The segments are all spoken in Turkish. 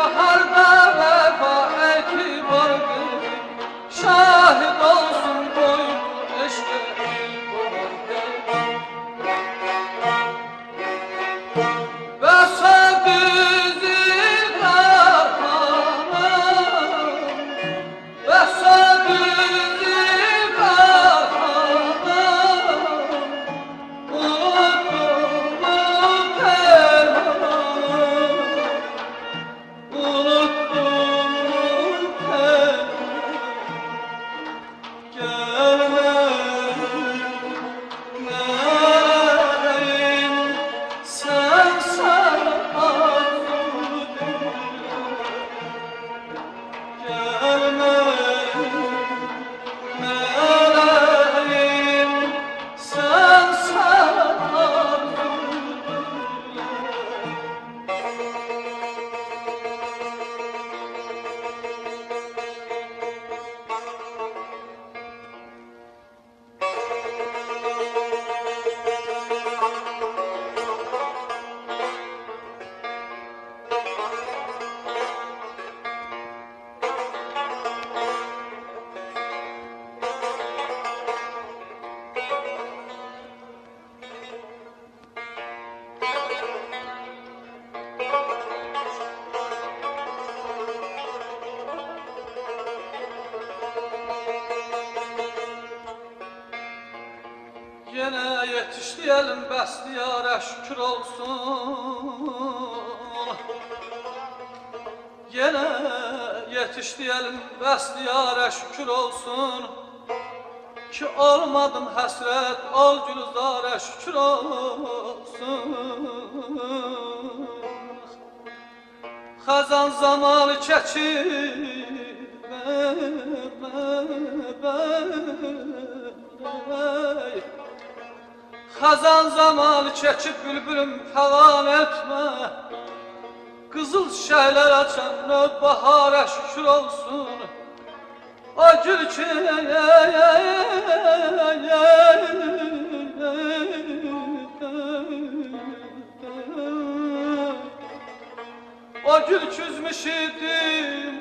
bahar da Gene yetişti elim besliyara şükür olsun. Gene yetişti elim besliyara şükür olsun. Ki olmadım hasret ol gülzara şükür olsun. Xəzan zamanı keçir Xəzan zamanı keçib bülbülüm fəlan etmə Qızıl çiçəklər açan bahara şükür olsun. O gül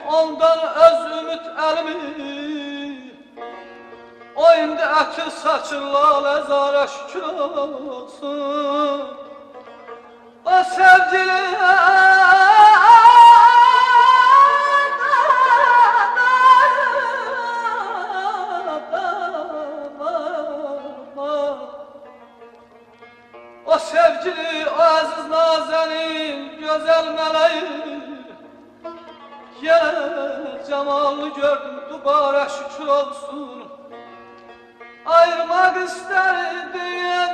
ondan öz ümit elimi indi ətir saçır lalə zara şükür olsun O sevgili O sevgili, o aziz nazenin güzel meleği. Yine cemalını gördüm dubara şükür olsun Ayırmak isterdim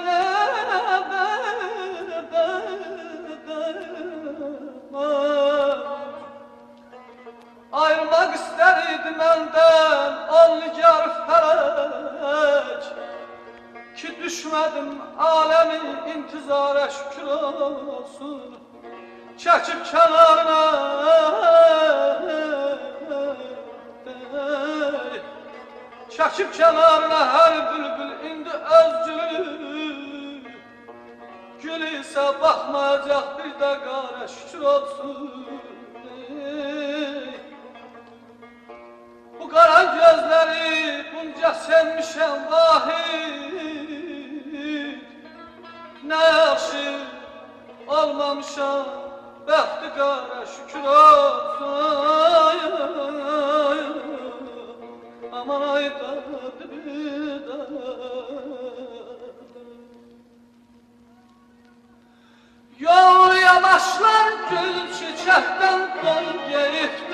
Ayırmak isterdim elden nigar felek Ki düşmedim alemi intizara şükür olsun. Çekip Çekip kenarına her bülbül indi öz gülü Gül ise bakmayacak bir de kara şükür olsun Bu kara gözleri bunca sevmişem vahid Ne yaxşı olmamışam Bəxti qara şükür olsun Aman ay dadı gül çiçekten dol geliptir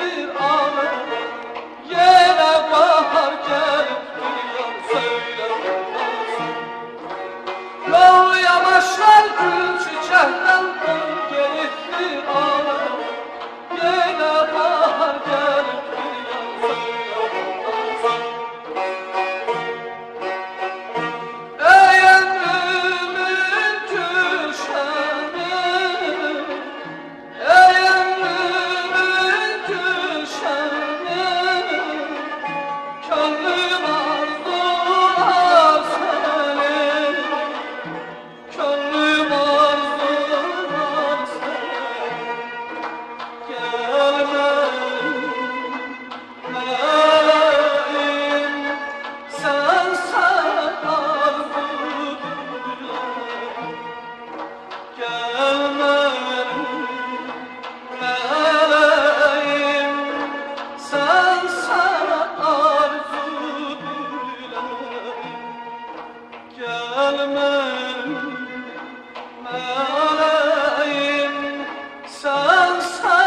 close home.